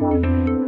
Música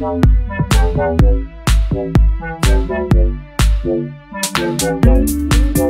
Thank you.